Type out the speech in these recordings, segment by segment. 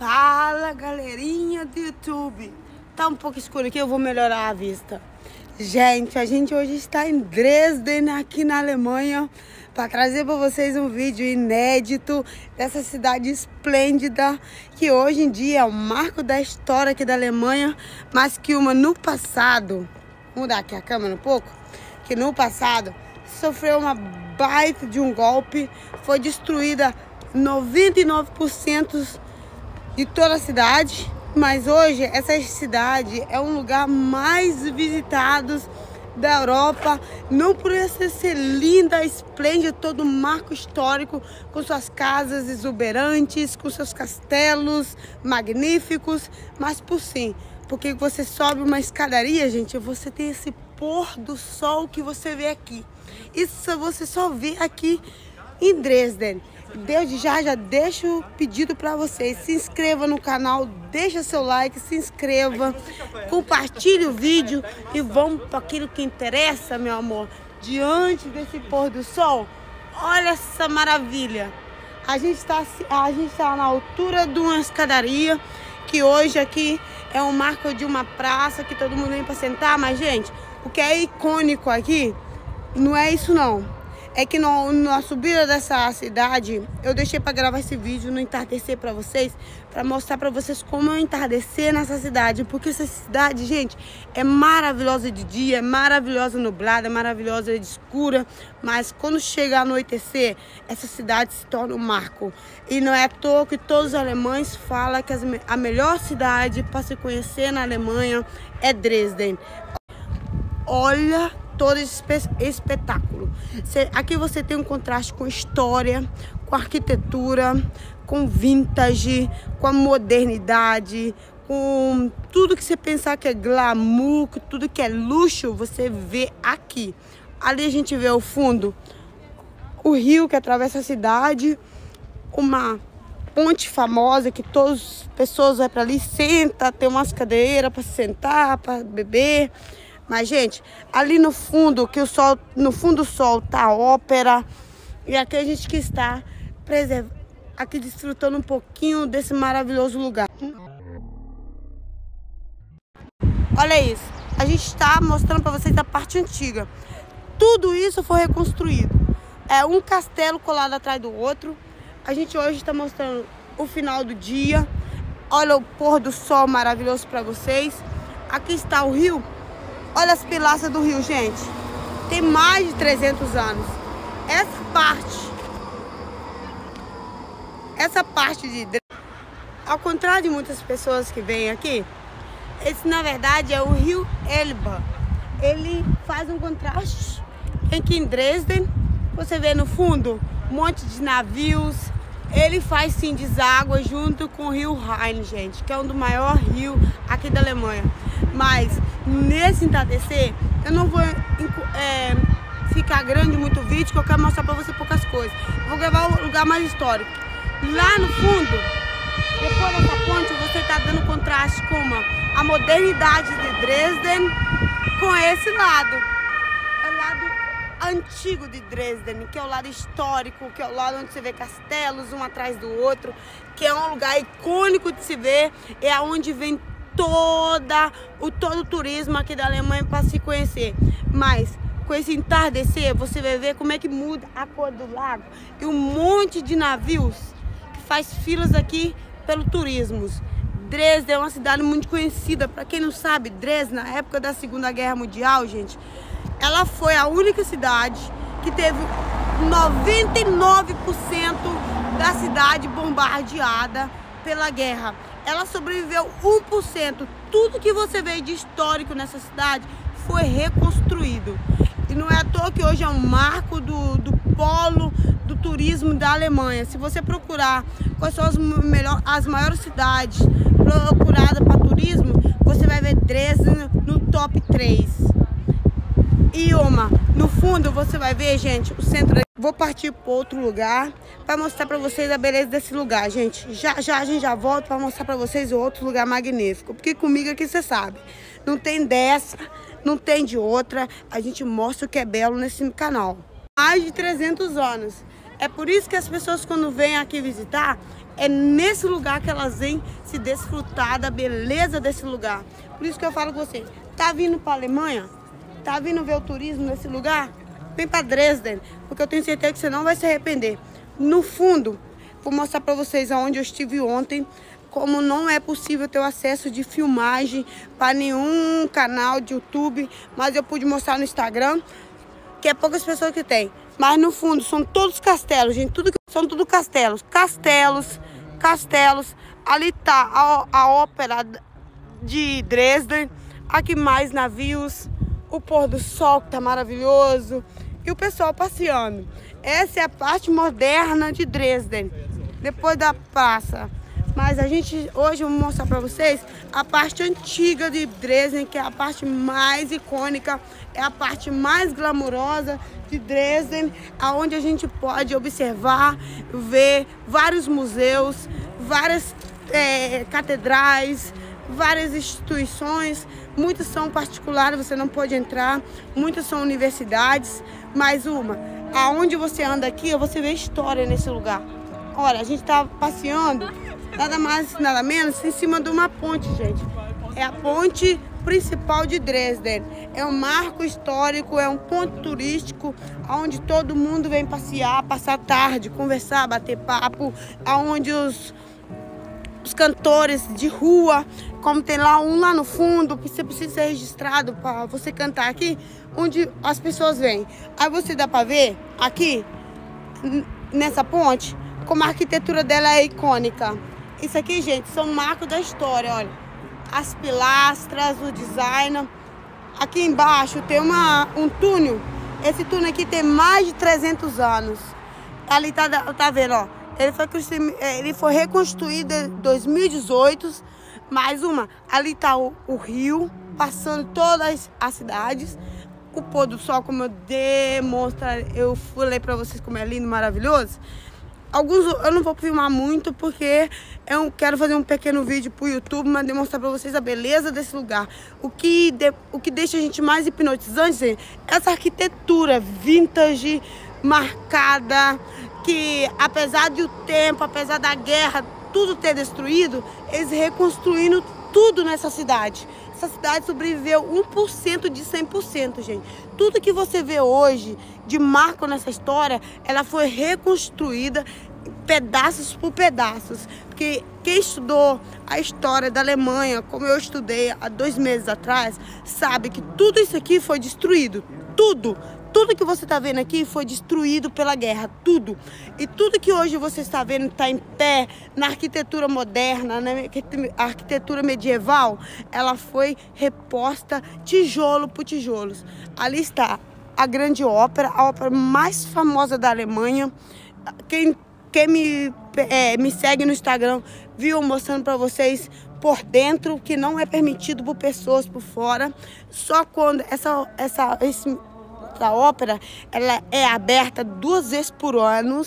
Fala galerinha do YouTube. Tá um pouco escuro aqui, eu vou melhorar a vista. Gente, a gente hoje está em Dresden, aqui na Alemanha, para trazer para vocês um vídeo inédito dessa cidade esplêndida, que hoje em dia é o marco da história aqui da Alemanha, mas que uma no passado, mudar aqui a câmera um pouco, que no passado sofreu uma baita de um golpe, foi destruída 99% de toda a cidade, mas hoje essa cidade é um lugar mais visitado da Europa, não por essa ser linda, esplêndida, todo um marco histórico, com suas casas exuberantes, com seus castelos magníficos, mas por sim, porque você sobe uma escadaria, gente, você tem esse pôr do sol que você vê aqui. Isso você só vê aqui em Dresden. Desde já, já deixo o pedido para vocês. Se inscreva no canal, deixa seu like, se inscreva, compartilhe o vídeo e vamos para aquilo que interessa, meu amor. Diante desse pôr do sol, olha essa maravilha. A gente está a gente tá na altura de uma escadaria, que hoje aqui é um marco de uma praça que todo mundo vem para sentar, mas gente, o que é icônico aqui não é isso não é que no, na subida dessa cidade, eu deixei para gravar esse vídeo no entardecer para vocês, para mostrar para vocês como o entardecer nessa cidade, porque essa cidade, gente, é maravilhosa de dia, é maravilhosa nublada, é maravilhosa de escura, mas quando chega a anoitecer, essa cidade se torna um marco. E não é à toa que todos os alemães falam que a melhor cidade para se conhecer na Alemanha é Dresden. Olha todo esse espetáculo. Aqui você tem um contraste com história, com arquitetura, com vintage, com a modernidade, com tudo que você pensar que é glamour, tudo que é luxo, você vê aqui. Ali a gente vê ao fundo o rio que atravessa a cidade, uma ponte famosa que todas as pessoas vão para ali, senta, tem umas cadeiras para sentar, para beber. Mas, gente, ali no fundo, que o sol, no fundo do sol tá a ópera. E aqui a gente que está aqui desfrutando um pouquinho desse maravilhoso lugar. Olha isso. A gente está mostrando para vocês a parte antiga. Tudo isso foi reconstruído. É um castelo colado atrás do outro. A gente hoje está mostrando o final do dia. Olha o pôr do sol maravilhoso para vocês. Aqui está o rio Olha as pilastras do rio, gente. Tem mais de 300 anos. Essa parte, essa parte de... Ao contrário de muitas pessoas que vêm aqui, esse na verdade é o rio Elba. Ele faz um contraste aqui em Dresden. Você vê no fundo um monte de navios. Ele faz sim deságua junto com o rio Rhein, gente, que é um dos maiores rios aqui da Alemanha. Mas nesse entardecer, eu não vou é, ficar grande muito vídeo, que eu quero mostrar pra você poucas coisas. vou gravar o lugar mais histórico. Lá no fundo, depois dessa ponte, você tá dando contraste com uma, a modernidade de Dresden com esse lado. É o lado antigo de Dresden, que é o lado histórico, que é o lado onde você vê castelos um atrás do outro, que é um lugar icônico de se ver, é onde vem toda o todo o turismo aqui da Alemanha para se conhecer. Mas com esse entardecer, você vai ver como é que muda a cor do lago e um monte de navios que faz filas aqui pelo turismo. Dresden é uma cidade muito conhecida. Para quem não sabe, Dresden, na época da Segunda Guerra Mundial, gente, ela foi a única cidade que teve 99% da cidade bombardeada pela guerra ela sobreviveu 1%. Tudo que você vê de histórico nessa cidade foi reconstruído. E não é à toa que hoje é um marco do, do polo do turismo da Alemanha. Se você procurar quais são as, melhor, as maiores cidades procuradas para turismo, você vai ver Dresden no top 3. E uma, no fundo você vai ver, gente, o centro Vou partir para outro lugar para mostrar para vocês a beleza desse lugar, gente. Já já a gente já volta para mostrar para vocês outro lugar magnífico. Porque comigo aqui você sabe, não tem dessa, não tem de outra. A gente mostra o que é belo nesse canal. Mais de 300 anos. É por isso que as pessoas quando vêm aqui visitar, É nesse lugar que elas vêm se desfrutar da beleza desse lugar. Por isso que eu falo com você, tá vindo para Alemanha? Tá vindo ver o turismo nesse lugar? Vem para Dresden, porque eu tenho certeza que você não vai se arrepender. No fundo, vou mostrar para vocês aonde eu estive ontem, como não é possível ter o acesso de filmagem para nenhum canal de YouTube, mas eu pude mostrar no Instagram, que é poucas pessoas que tem. Mas no fundo são todos castelos, gente, tudo são tudo castelos, castelos, castelos. Ali tá a, a ópera de Dresden, aqui mais navios, o pôr do sol que tá maravilhoso o pessoal passeando. Essa é a parte moderna de Dresden, depois da praça. Mas a gente hoje vou mostrar para vocês a parte antiga de Dresden, que é a parte mais icônica, é a parte mais glamurosa de Dresden, aonde a gente pode observar, ver vários museus, várias é, catedrais, várias instituições, muitas são particulares, você não pode entrar, muitas são universidades, mais uma, aonde você anda aqui, você vê história nesse lugar. Olha, a gente está passeando, nada mais, nada menos, em cima de uma ponte, gente. É a ponte principal de Dresden. É um marco histórico, é um ponto turístico, onde todo mundo vem passear, passar tarde, conversar, bater papo, aonde os os cantores de rua, como tem lá um lá no fundo, você precisa ser registrado para você cantar aqui, onde as pessoas vêm. Aí você dá para ver aqui, nessa ponte, como a arquitetura dela é icônica. Isso aqui, gente, são marcos da história, olha. As pilastras, o design. Aqui embaixo tem uma, um túnel. Esse túnel aqui tem mais de 300 anos. Ali tá, tá vendo, ó ele foi, é, ele foi reconstruído em 2018. Mais uma, ali está o, o, rio, passando todas as cidades. O pôr do sol, como eu demonstra, eu falei para vocês como é lindo, maravilhoso. Alguns eu não vou filmar muito porque eu quero fazer um pequeno vídeo pro YouTube, mas demonstrar para vocês a beleza desse lugar. O que, de, o que deixa a gente mais hipnotizante é essa arquitetura vintage, marcada, que apesar do tempo, apesar da guerra, tudo ter destruído, eles reconstruindo tudo nessa cidade. Essa cidade sobreviveu 1% de 100%, gente. Tudo que você vê hoje de marco nessa história, ela foi reconstruída pedaços por pedaços. Porque quem estudou a história da Alemanha, como eu estudei há dois meses atrás, sabe que tudo isso aqui foi destruído. Tudo, tudo que você está vendo aqui foi destruído pela guerra, tudo. E tudo que hoje você está vendo está em pé na arquitetura moderna, na arquitetura medieval, ela foi reposta tijolo por tijolos. Ali está a grande ópera, a ópera mais famosa da Alemanha. Quem, quem me, é, me segue no Instagram viu mostrando para vocês por dentro, que não é permitido por pessoas por fora. Só quando essa, essa, esse da ópera, ela é aberta duas vezes por ano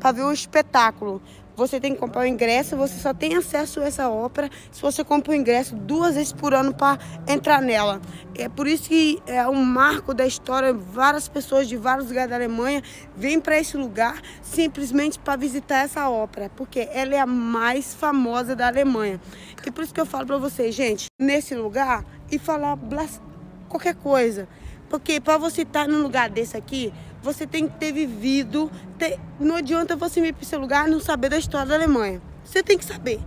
para ver o espetáculo. Você tem que comprar o ingresso, você só tem acesso a essa ópera se você compra o ingresso duas vezes por ano para entrar nela. É por isso que é um marco da história. Várias pessoas de vários lugares da Alemanha vêm para esse lugar simplesmente para visitar essa ópera, porque ela é a mais famosa da Alemanha. E por isso que eu falo para vocês, gente, nesse lugar e falar qualquer coisa. Porque para você estar tá num lugar desse aqui, você tem que ter vivido. Ter... Não adianta você vir para esse lugar e não saber da história da Alemanha. Você tem que saber.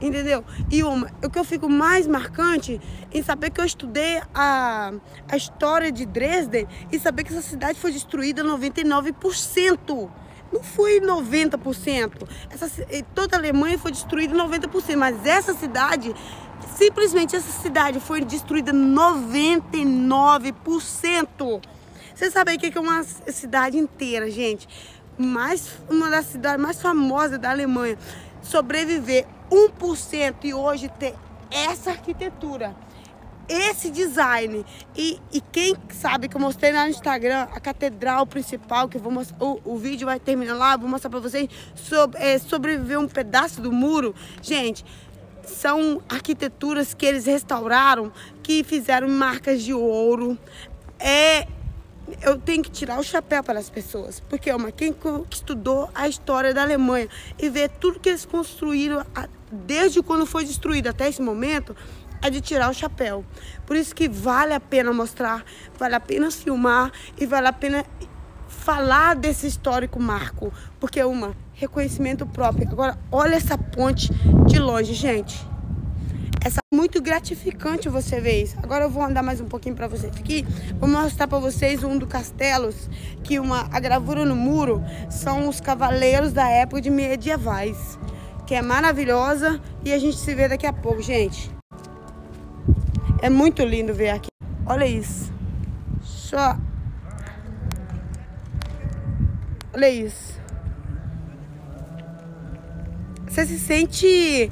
Entendeu? E uma, o que eu fico mais marcante em saber que eu estudei a, a história de Dresden e saber que essa cidade foi destruída 99%. Não foi 90%. Essa, toda a Alemanha foi destruída 90%, mas essa cidade Simplesmente essa cidade foi destruída 99%. Vocês sabem o que é uma cidade inteira, gente? Mais, uma das cidades mais famosas da Alemanha. Sobreviver 1% e hoje ter essa arquitetura esse design. E, e quem sabe que eu mostrei lá no Instagram, a catedral principal, que vou mostrar, o, o vídeo vai terminar lá, vou mostrar pra vocês, sobre, é, sobreviver um pedaço do muro. Gente, são arquiteturas que eles restauraram, que fizeram marcas de ouro. É eu tenho que tirar o chapéu para as pessoas, porque uma quem estudou a história da Alemanha e vê tudo que eles construíram desde quando foi destruído até esse momento, é de tirar o chapéu. Por isso que vale a pena mostrar, vale a pena filmar e vale a pena falar desse histórico marco, porque é uma reconhecimento próprio. Agora, olha essa ponte de longe, gente. Essa é muito gratificante você ver isso. Agora eu vou andar mais um pouquinho para vocês aqui. Vou mostrar para vocês um dos castelos que uma a gravura no muro são os cavaleiros da época de medievais, que é maravilhosa e a gente se vê daqui a pouco, gente. É muito lindo ver aqui. Olha isso. Só. Olha isso. Você se sente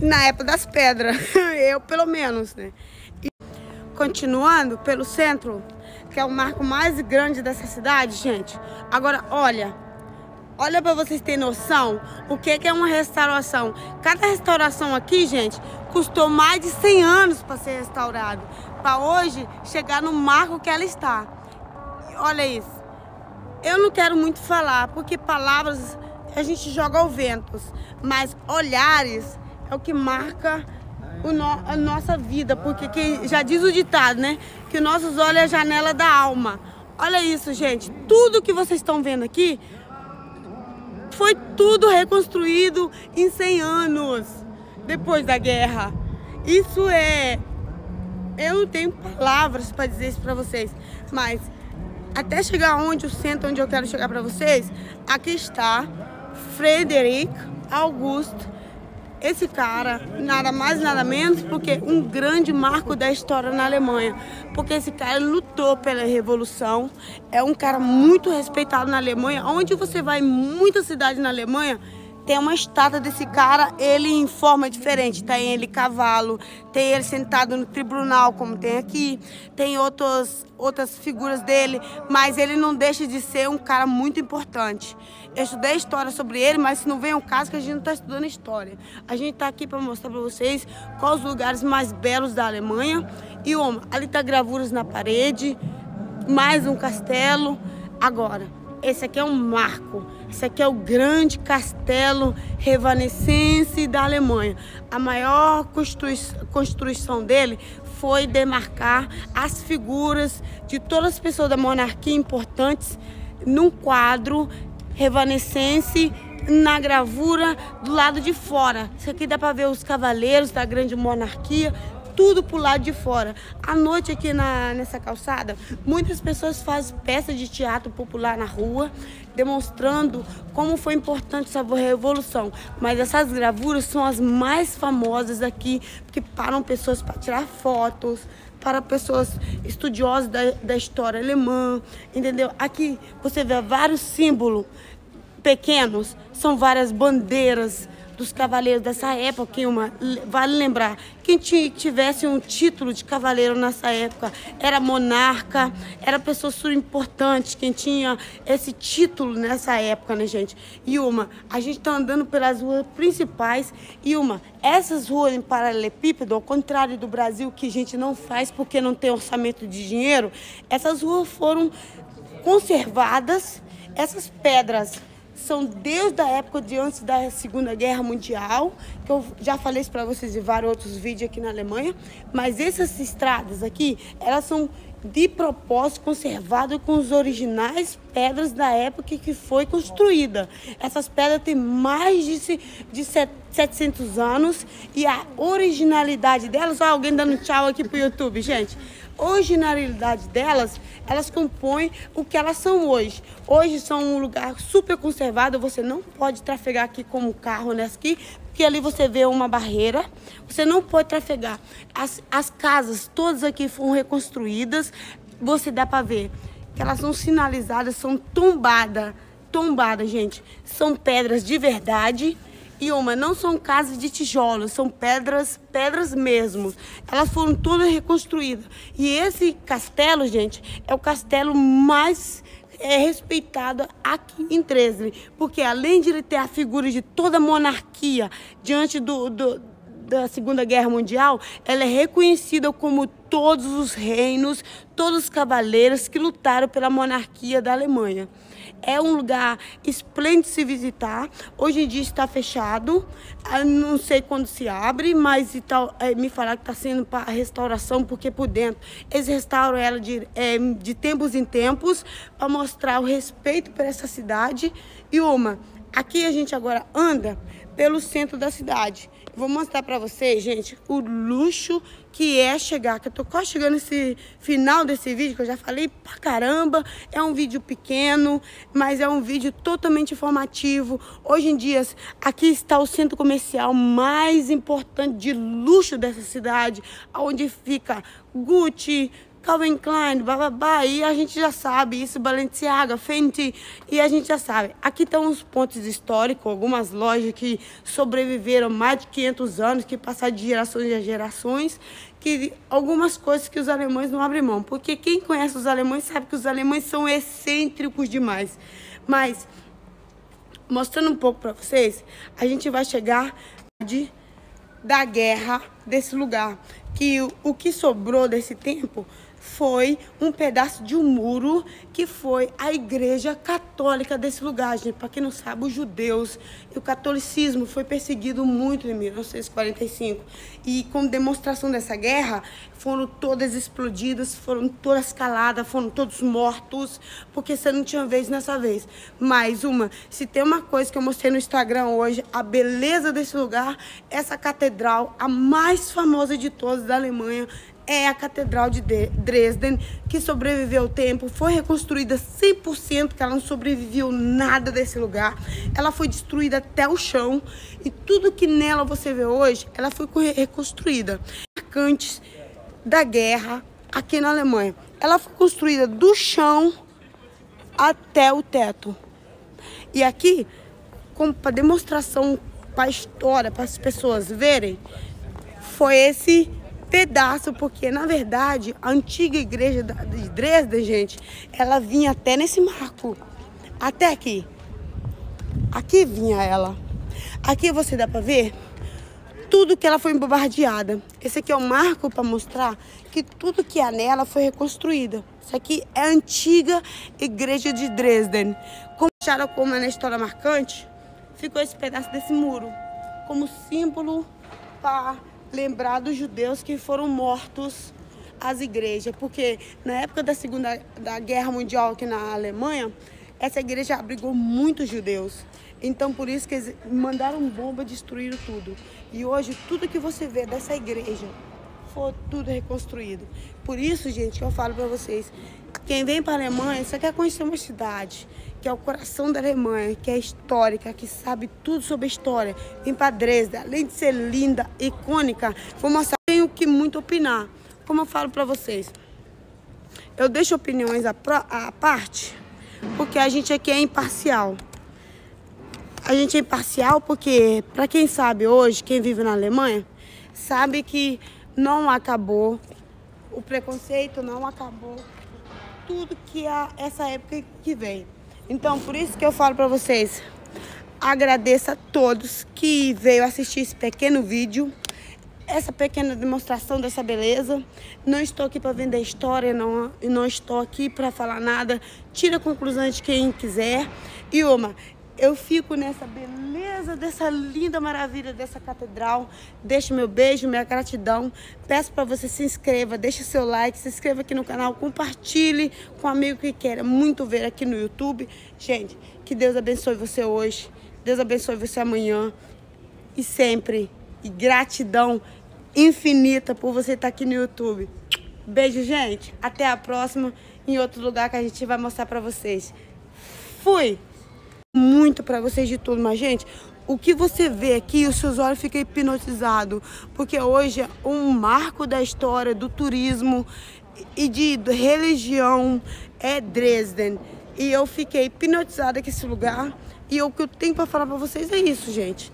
na época das pedras. Eu, pelo menos, né? E, continuando pelo centro, que é o marco mais grande dessa cidade, gente. Agora, olha. Olha para vocês terem noção o que é uma restauração. Cada restauração aqui, gente, custou mais de 100 anos para ser restaurado. Para hoje chegar no marco que ela está. Olha isso. Eu não quero muito falar, porque palavras a gente joga ao vento. Mas olhares é o que marca no, a nossa vida. Porque que, já diz o ditado, né? Que nossos olhos é a janela da alma. Olha isso, gente. Tudo que vocês estão vendo aqui foi tudo reconstruído em 100 anos depois da guerra. Isso é. Eu não tenho palavras para dizer isso para vocês, mas até chegar onde o centro onde eu quero chegar para vocês, aqui está Frederic Augusto esse cara, nada mais nada menos, porque um grande marco da história na Alemanha. Porque esse cara lutou pela revolução, é um cara muito respeitado na Alemanha. Onde você vai em muitas cidades na Alemanha, tem uma estátua desse cara, ele em forma diferente. Tem ele cavalo, tem ele sentado no tribunal, como tem aqui. Tem outros, outras figuras dele, mas ele não deixa de ser um cara muito importante. Eu estudei história sobre ele, mas se não vem um caso que a gente não está estudando história. A gente está aqui para mostrar para vocês quais os lugares mais belos da Alemanha. E, homem, ali tá gravuras na parede, mais um castelo. Agora, esse aqui é um marco. Esse aqui é o grande castelo revanescense da Alemanha. A maior construção dele foi demarcar as figuras de todas as pessoas da monarquia importantes num quadro revanescense na gravura do lado de fora. Isso aqui dá para ver os cavaleiros da grande monarquia, tudo pro lado de fora. À noite aqui na, nessa calçada, muitas pessoas fazem peças de teatro popular na rua, demonstrando como foi importante essa revolução. Mas essas gravuras são as mais famosas aqui, porque param pessoas para tirar fotos, para pessoas estudiosas da, da história alemã, entendeu? Aqui você vê vários símbolos pequenos, são várias bandeiras, dos cavaleiros dessa época, uma, vale lembrar, quem tivesse um título de cavaleiro nessa época era monarca, era pessoa super importante, quem tinha esse título nessa época, né, gente? E uma, a gente está andando pelas ruas principais e uma, essas ruas em paralelepípedo, ao contrário do Brasil, que a gente não faz porque não tem orçamento de dinheiro, essas ruas foram conservadas, essas pedras são desde a época de antes da Segunda Guerra Mundial, que eu já falei isso para vocês em vários outros vídeos aqui na Alemanha, mas essas estradas aqui, elas são de propósito conservadas com os originais pedras da época que foi construída. Essas pedras têm mais de, de 700 anos e a originalidade delas, ó, alguém dando tchau aqui pro YouTube, gente originalidade delas, elas compõem o que elas são hoje. Hoje são um lugar super conservado, você não pode trafegar aqui como carro nessa aqui, porque ali você vê uma barreira, você não pode trafegar. As, as casas todas aqui foram reconstruídas, você dá para ver que elas são sinalizadas, são tombadas, tombadas, gente. São pedras de verdade, e uma, não são casas de tijolos, são pedras, pedras mesmo. Elas foram todas reconstruídas. E esse castelo, gente, é o castelo mais é respeitado aqui em Dresden, porque além de ele ter a figura de toda a monarquia diante do, do da Segunda Guerra Mundial, ela é reconhecida como todos os reinos, todos os cavaleiros que lutaram pela monarquia da Alemanha. É um lugar esplêndido se visitar. Hoje em dia está fechado. Eu não sei quando se abre, mas então, é, me falaram que está sendo para restauração, porque por dentro eles restauram ela de, é, de tempos em tempos para mostrar o respeito por essa cidade. E uma, aqui a gente agora anda pelo centro da cidade. Vou mostrar para vocês, gente, o luxo que é chegar, que eu tô quase chegando nesse final desse vídeo, que eu já falei pra caramba. É um vídeo pequeno, mas é um vídeo totalmente informativo. Hoje em dia, aqui está o centro comercial mais importante de luxo dessa cidade, onde fica Gucci, Calvin Klein, bababá, e a gente já sabe isso, Balenciaga, Fenty, e a gente já sabe. Aqui estão os pontos históricos, algumas lojas que sobreviveram mais de 500 anos, que passaram de gerações em gerações, que algumas coisas que os alemães não abrem mão, porque quem conhece os alemães sabe que os alemães são excêntricos demais. Mas, mostrando um pouco para vocês, a gente vai chegar de da guerra desse lugar, que o, o que sobrou desse tempo foi um pedaço de um muro que foi a igreja católica desse lugar, gente. Para quem não sabe, os judeus e o catolicismo foi perseguido muito em 1945. E como demonstração dessa guerra, foram todas explodidas, foram todas caladas, foram todos mortos, porque você não tinha vez nessa vez. Mais uma, se tem uma coisa que eu mostrei no Instagram hoje, a beleza desse lugar, essa catedral, a mais famosa de todas da Alemanha, é a Catedral de Dresden, que sobreviveu ao tempo, foi reconstruída 100%, que ela não sobreviveu nada desse lugar. Ela foi destruída até o chão e tudo que nela você vê hoje, ela foi reconstruída. Marcantes da guerra aqui na Alemanha. Ela foi construída do chão até o teto. E aqui, como para demonstração para a história, para as pessoas verem, foi esse pedaço, porque na verdade a antiga igreja de Dresden, gente, ela vinha até nesse marco. Até aqui. Aqui vinha ela. Aqui você dá para ver tudo que ela foi bombardeada. Esse aqui é o marco para mostrar que tudo que há nela foi reconstruída. Isso aqui é a antiga igreja de Dresden. Como acharam como é na história marcante, ficou esse pedaço desse muro como símbolo para lembrar dos judeus que foram mortos às igrejas, porque na época da Segunda da Guerra Mundial aqui na Alemanha, essa igreja abrigou muitos judeus. Então por isso que eles mandaram bomba, destruíram tudo. E hoje tudo que você vê dessa igreja foi tudo reconstruído. Por isso, gente, eu falo para vocês, quem vem para a Alemanha, você quer conhecer uma cidade, que é o coração da Alemanha, que é histórica, que sabe tudo sobre a história. Vem para Dresden, além de ser linda, icônica, vou mostrar, tenho que muito opinar. Como eu falo para vocês, eu deixo opiniões à, à parte, porque a gente aqui é imparcial. A gente é imparcial porque, para quem sabe hoje, quem vive na Alemanha, sabe que não acabou o preconceito, não acabou tudo que é essa época que vem. Então, por isso que eu falo para vocês, agradeço a todos que veio assistir esse pequeno vídeo, essa pequena demonstração dessa beleza. Não estou aqui para vender história, não, não estou aqui para falar nada. Tira conclusões de quem quiser. E uma, eu fico nessa beleza dessa linda maravilha dessa catedral. Deixo meu beijo, minha gratidão. Peço para você se inscreva, deixe seu like, se inscreva aqui no canal, compartilhe com um amigo que queira muito ver aqui no YouTube. Gente, que Deus abençoe você hoje, Deus abençoe você amanhã e sempre. E gratidão infinita por você estar aqui no YouTube. Beijo, gente. Até a próxima em outro lugar que a gente vai mostrar para vocês. Fui! Muito para vocês de tudo, mas gente, o que você vê aqui, os seus olhos ficam hipnotizados, porque hoje é um marco da história do turismo e de religião é Dresden. E eu fiquei hipnotizada com esse lugar. E o que eu tenho para falar para vocês é isso, gente.